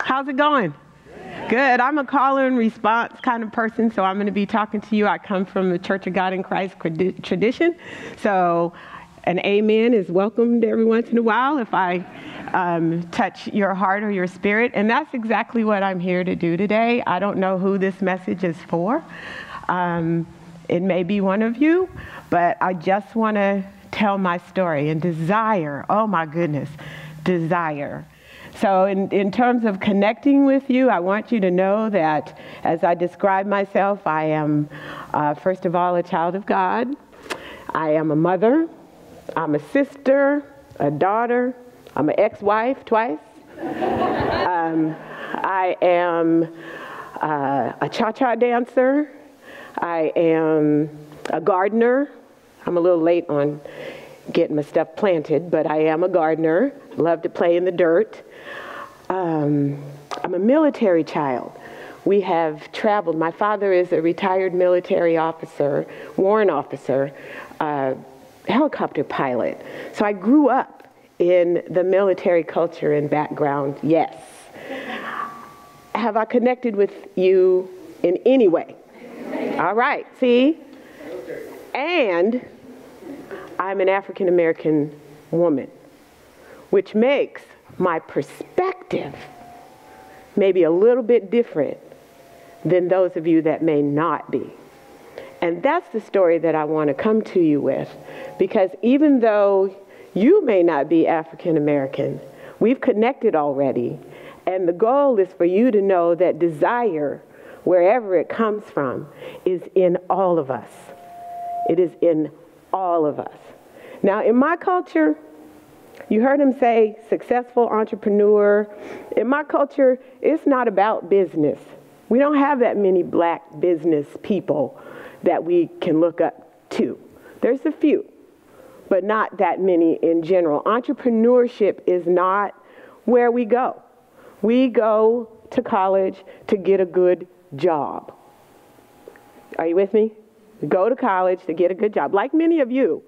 How's it going? Good. I'm a caller and response kind of person, so I'm going to be talking to you. I come from the Church of God in Christ tradition, so an amen is welcomed every once in a while if I um, touch your heart or your spirit, and that's exactly what I'm here to do today. I don't know who this message is for. Um, it may be one of you, but I just want to tell my story and desire. Oh my goodness, desire so, in, in terms of connecting with you, I want you to know that as I describe myself, I am, uh, first of all, a child of God. I am a mother. I'm a sister, a daughter. I'm an ex wife twice. um, I am uh, a cha cha dancer. I am a gardener. I'm a little late on getting my stuff planted, but I am a gardener. Love to play in the dirt. Um, I'm a military child. We have traveled. My father is a retired military officer, warrant officer, uh, helicopter pilot. So I grew up in the military culture and background, yes. Have I connected with you in any way? All right, see? And I'm an African American woman, which makes my perspective may be a little bit different than those of you that may not be. And that's the story that I want to come to you with because even though you may not be African American, we've connected already. And the goal is for you to know that desire, wherever it comes from, is in all of us. It is in all of us. Now, in my culture, you heard him say successful entrepreneur. In my culture, it's not about business. We don't have that many black business people that we can look up to. There's a few, but not that many in general. Entrepreneurship is not where we go. We go to college to get a good job. Are you with me? Go to college to get a good job, like many of you.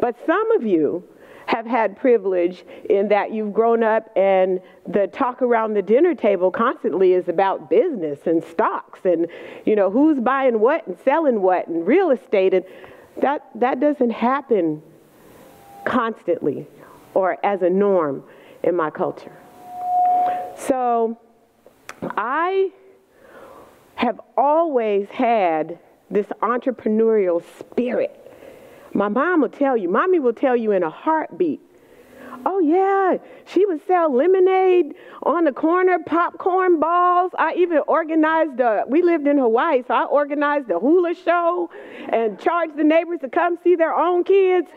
But some of you have had privilege in that you've grown up and the talk around the dinner table constantly is about business and stocks and you know who's buying what and selling what and real estate and that that doesn't happen constantly or as a norm in my culture. So I have always had this entrepreneurial spirit my mom will tell you, mommy will tell you in a heartbeat. Oh, yeah, she would sell lemonade on the corner, popcorn balls. I even organized, a, we lived in Hawaii, so I organized a hula show and charged the neighbors to come see their own kids.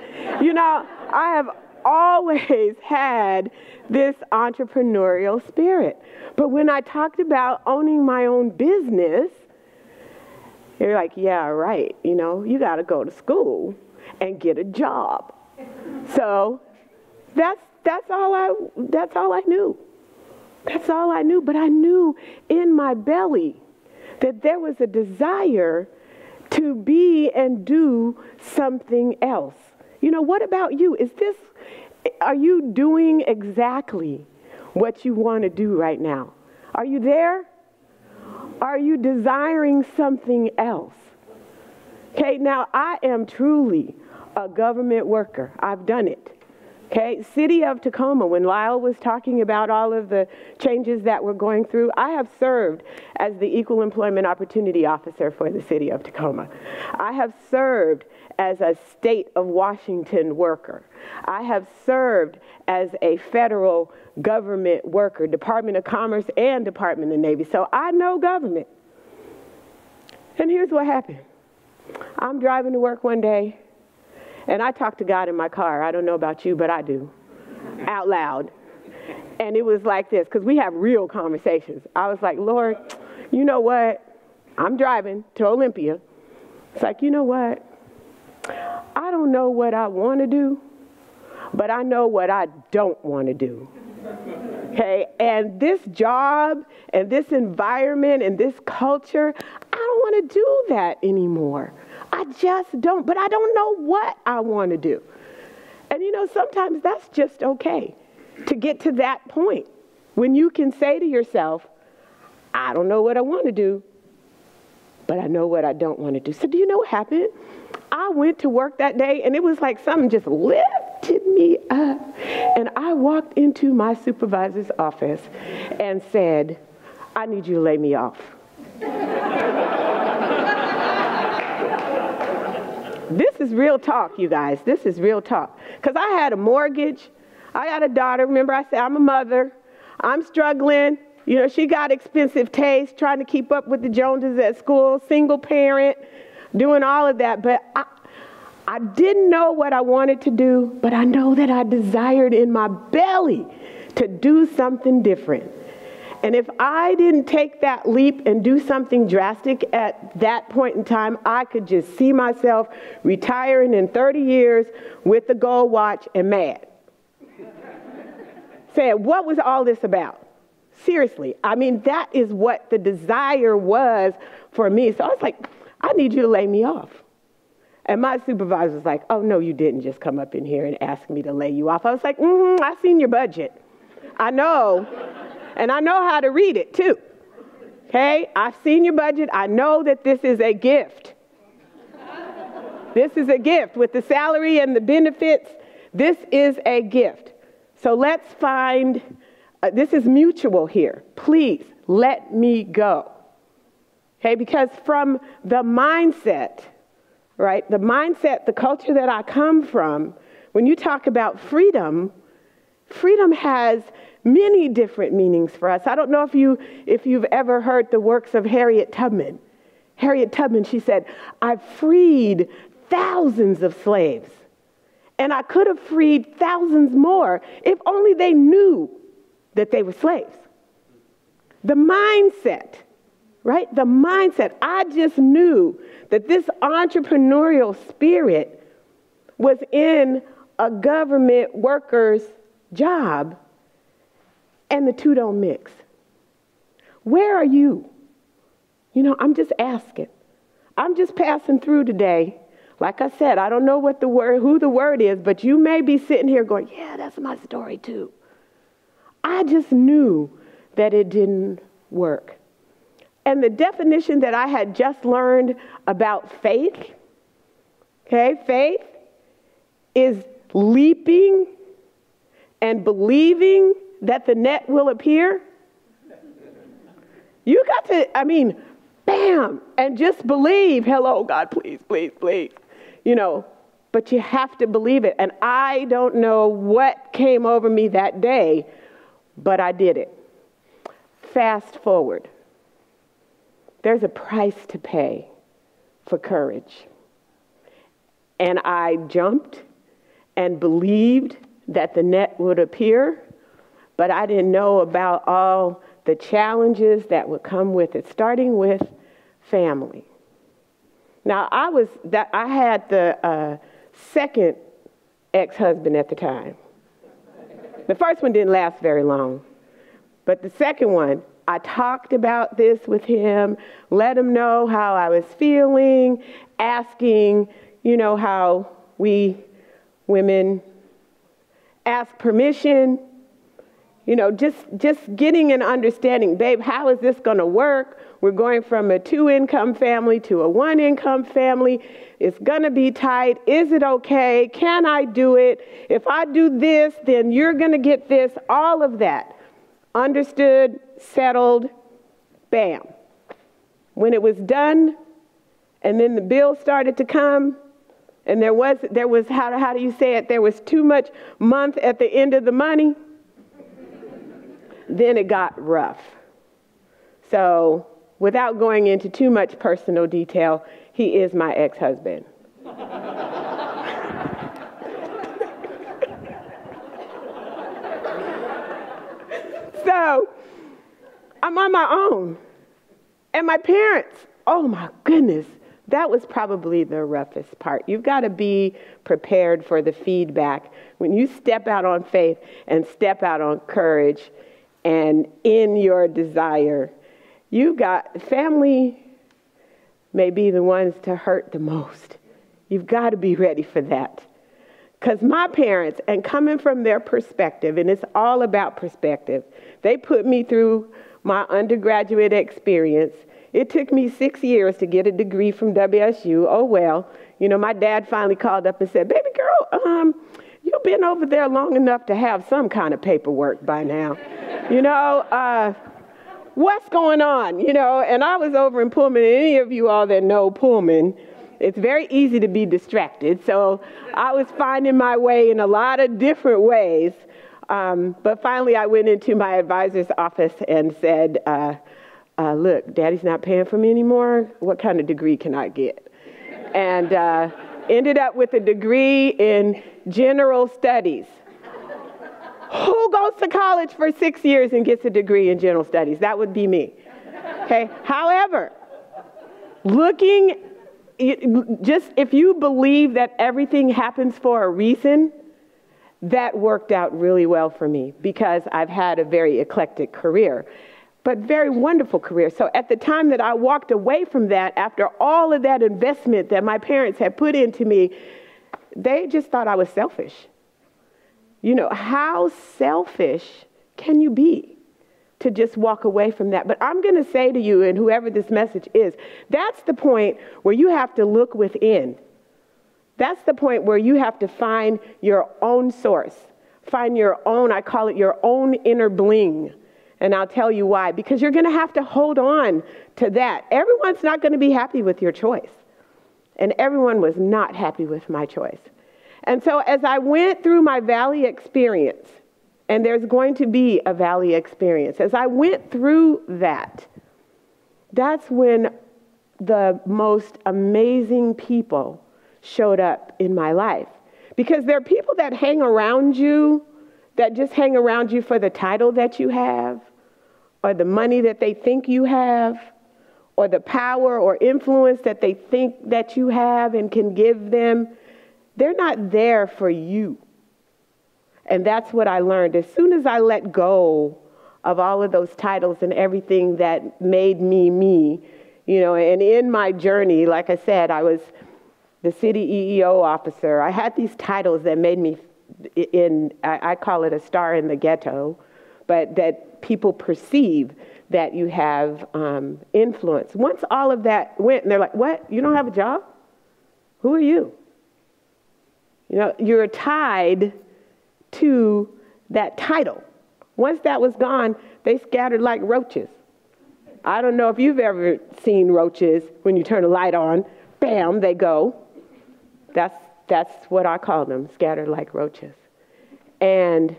You know, I have always had this entrepreneurial spirit. But when I talked about owning my own business, you're like, yeah, right. You know, you got to go to school and get a job. So that's that's all I that's all I knew. That's all I knew, but I knew in my belly that there was a desire to be and do something else. You know, what about you? Is this are you doing exactly what you want to do right now? Are you there? Are you desiring something else? Okay, now I am truly a government worker. I've done it. Okay, City of Tacoma, when Lyle was talking about all of the changes that we're going through, I have served as the Equal Employment Opportunity Officer for the City of Tacoma. I have served as a state of Washington worker. I have served as a federal government worker, Department of Commerce and Department of Navy. So I know government. And here's what happened I'm driving to work one day and I talk to God in my car. I don't know about you, but I do. Out loud. And it was like this, because we have real conversations. I was like, Lord, you know what? I'm driving to Olympia. It's like, you know what? I don't know what I want to do, but I know what I don't want to do. Okay, and this job and this environment and this culture, I don't want to do that anymore. I just don't, but I don't know what I want to do. And you know, sometimes that's just okay to get to that point. when you can say to yourself, I don't know what I want to do, but I know what I don't want to do. So, do you know what happened? I went to work that day and it was like something just lifted me up. And I walked into my supervisor's office and said, I need you to lay me off. this is real talk, you guys. This is real talk. Because I had a mortgage. I got a daughter. Remember, I said I'm a mother. I'm struggling. You know, she got expensive taste, trying to keep up with the Joneses at school, single parent doing all of that. But I, I didn't know what I wanted to do, but I know that I desired in my belly to do something different. And if I didn't take that leap and do something drastic at that point in time, I could just see myself retiring in 30 years with the gold watch and mad. Saying, what was all this about? Seriously. I mean, that is what the desire was for me. So I was like, I need you to lay me off. And my supervisor was like, Oh, no, you didn't just come up in here and ask me to lay you off. I was like, Mm hmm, I seen your budget. I know. And I know how to read it too. Okay? I've seen your budget. I know that this is a gift. This is a gift. With the salary and the benefits, this is a gift. So let's find, uh, this is mutual here. Please let me go. Okay, because from the mindset, right, the mindset, the culture that I come from, when you talk about freedom, freedom has many different meanings for us. I don't know if, you, if you've ever heard the works of Harriet Tubman. Harriet Tubman, she said, I've freed thousands of slaves, and I could have freed thousands more if only they knew that they were slaves. The mindset right? The mindset. I just knew that this entrepreneurial spirit was in a government worker's job, and the two don't mix. Where are you? You know, I'm just asking. I'm just passing through today. Like I said, I don't know what the word, who the word is, but you may be sitting here going, "Yeah, that's my story too." I just knew that it didn't work. And the definition that I had just learned about faith, okay, faith is leaping and believing that the net will appear. You got to, I mean, bam, and just believe, hello, God, please, please, please. You know, but you have to believe it. And I don't know what came over me that day, but I did it. Fast forward. There's a price to pay for courage. And I jumped and believed that the net would appear, but I didn't know about all the challenges that would come with it, starting with family. Now, I was that I had the uh, second ex-husband at the time. The first one didn't last very long, but the second one, I talked about this with him, let him know how I was feeling, asking, you know, how we women ask permission, you know, just, just getting an understanding. Babe, how is this going to work? We're going from a two income family to a one income family. It's going to be tight. Is it okay? Can I do it? If I do this, then you're going to get this. All of that understood, settled, bam. When it was done, and then the bill started to come, and there was, there was how, how do you say it? There was too much month at the end of the money. Then it got rough. So, without going into too much personal detail, he is my ex husband. so I'm on my own. And my parents, oh my goodness, that was probably the roughest part. You've got to be prepared for the feedback. When you step out on faith and step out on courage and in your desire, you got family may be the ones to hurt the most. You've got to be ready for that. Because my parents, and coming from their perspective, and it's all about perspective, They put me through my undergraduate experience. It took me six years to get a degree from WSU. Oh, well. You know, my dad finally called up and said, Baby girl, um, you've been over there long enough to have some kind of paperwork by now. You know, uh, what's going on? You know, and I was over in Pullman. and Any of you all that know Pullman, it's very easy to be distracted. So I was finding my way in a lot of different ways. Um, but finally, I went into my advisor's office and said, uh, uh, Look, daddy's not paying for me anymore. What kind of degree can I get? And uh, ended up with a degree in general studies. Who goes to college for six years and gets a degree in general studies? That would be me. Okay. However, looking, just if you believe that everything happens for a reason, that worked out really well for me because I've had a very eclectic career, but very wonderful career. So at the time that I walked away from that, after all of that investment that my parents had put into me, they just thought I was selfish. You know, how selfish can you be to just walk away from that? But I'm going to say to you, and whoever this message is, that's the point where you have to look within. That's the point where you have to find your own source, find your own, I call it your own inner bling. And I'll tell you why. Because you're going to have to hold on to that. Everyone's not going to be happy with your choice. And everyone was not happy with my choice. And so as I went through my valley experience, and there's going to be a valley experience, as I went through that, that's when the most amazing people showed up in my life. Because there are people that hang around you that just hang around you for the title that you have, or the money that they think you have, or the power or influence that they think that you have and can give them. They're not there for you. And that's what I learned. As soon as I let go of all of those titles and everything that made me me, you know, and in my journey, like I said, I was the city EEO officer. I had these titles that made me in, I, call it a star in the ghetto, but that people perceive that you have um, influence. Once all of that went, and they're like, what? You don't have a job? Who are you? You know, you're tied to that title. Once that was gone, they scattered like roaches. I don't know if you've ever seen roaches when you turn a light on, bam, they go. That's, that's what I call them, scattered like roaches. And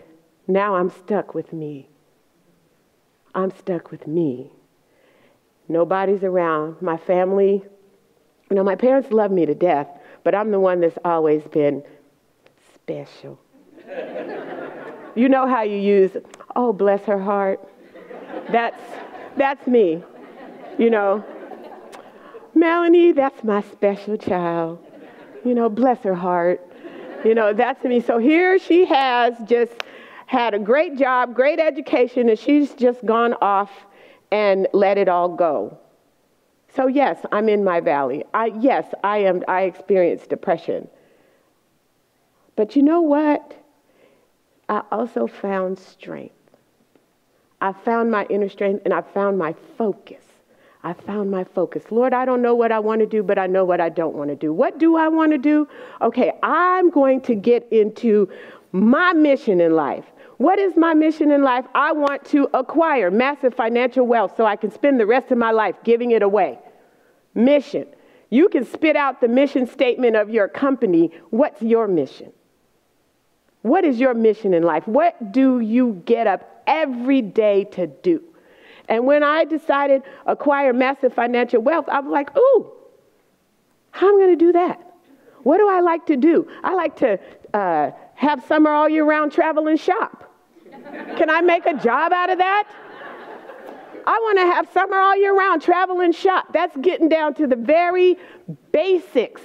now I'm stuck with me. I'm stuck with me. Nobody's around. My family, you know, my parents love me to death, but I'm the one that's always been special. you know how you use, oh, bless her heart. That's, that's me. You know, Melannie, that's my special child. You know, bless her heart. You know, that's me. So here she has just had a great job, great education, and she's just gone off and let it all go. So yes, I'm in my valley. I, yes, I am. I experience depression. But you know what? I also found strength. I found my inner strength and I found my focus. I found my focus. Lord, I don't know what I want to do, but I know what I don't want to do. What do I want to do? Okay, I'm going to get into my mission in life. What is my mission in life? I want to acquire massive financial wealth so I can spend the rest of my life giving it away. Mission. You can spit out the mission statement of your company. What's your mission? What is your mission in life? What do you get up every day to do? And when I decided acquire massive financial wealth, I was like, ooh, how am I going to do that? What do I like to do? I like to uh, have summer all year round travel and shop. Can I make a job out of that? I want to have summer all year round, travel and shop. That's getting down to the very basics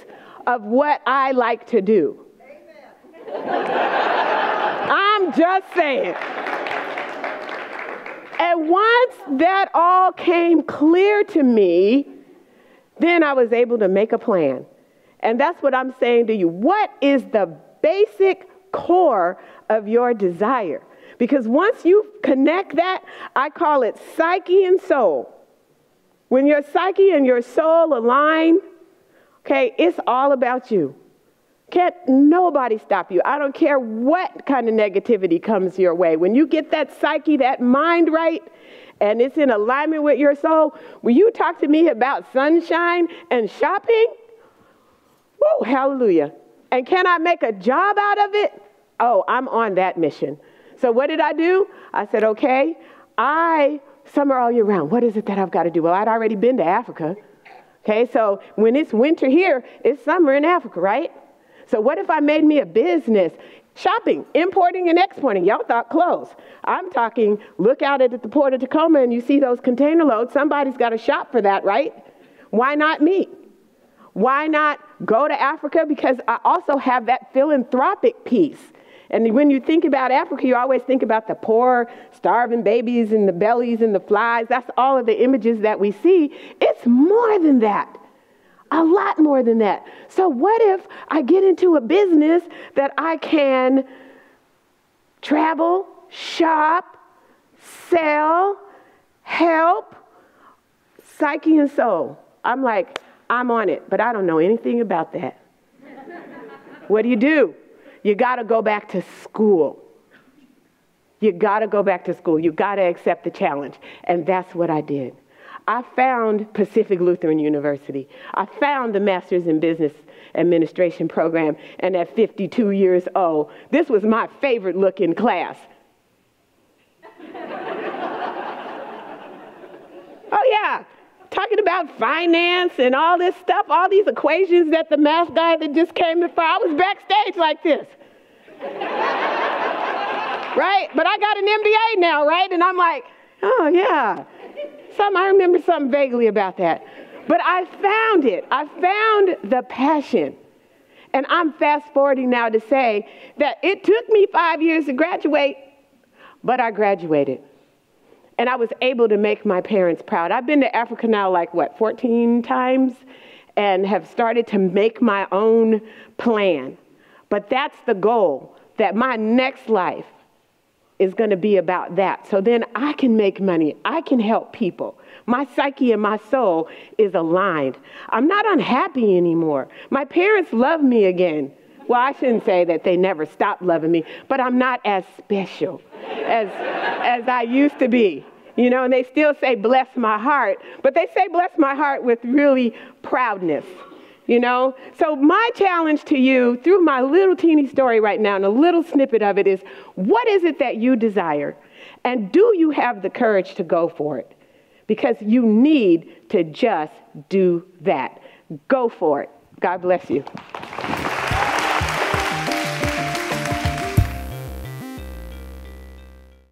of what I like to do. I'm just saying. And once that all came clear to me, then I was able to make a plan. And that's what I'm saying to you. What is the basic core of your desire? Because once you connect that, I call it psyche and soul. When your psyche and your soul align, okay, it's all about you. Can't nobody stop you. I don't care what kind of negativity comes your way. When you get that psyche, that mind right, and it's in alignment with your soul, when you talk to me about sunshine and shopping, whoa, hallelujah. And can I make a job out of it? Oh, I'm on that mission. So what did I do? I said, okay, I summer all year round. What is it that I've got to do? Well, I'd already been to Africa. Okay, so when it's winter here, it's summer in Africa, right? So what if I made me a business? Shopping, importing and exporting. Y'all thought clothes. I'm talking, look out at the port of Tacoma and you see those container loads. Somebody's got to shop for that, right? Why not me? Why not go to Africa? Because I also have that philanthropic piece. And when you think about Africa, you always think about the poor, starving babies and the bellies and the flies. That's all of the images that we see. It's more than that. A lot more than that. So, what if I get into a business that I can travel, shop, sell, help, psyche and soul? I'm like, I'm on it, but I don't know anything about that. what do you do? You got to go back to school. You got to go back to school. You got to accept the challenge. And that's what I did. I found Pacific Lutheran University. I found the Master's in Business Administration program. And at 52 years old, this was my favorite looking class. oh, yeah talking about finance and all this stuff, all these equations that the math guy that just came in for. I was backstage like this. right? But I got an MBA now, right? And I'm like, oh, yeah. Some, I remember something vaguely about that. But I found it. I found the passion. And I'm fast forwarding now to say that it took me five years to graduate, but I graduated and I was able to make my parents proud. I've been to Africa now like what, 14 times and have started to make my own plan. But that's the goal that my next life is going to be about that. So then I can make money. I can help people. My psyche and my soul is aligned. I'm not unhappy anymore. My parents love me again. Well, I shouldn't say that they never stopped loving me, but I'm not as special as, as I used to be. You know, and they still say, bless my heart, but they say, bless my heart with really proudness. You know? So, my challenge to you through my little teeny story right now, and a little snippet of it is what is it that you desire? And do you have the courage to go for it? Because you need to just do that. Go for it. God bless you.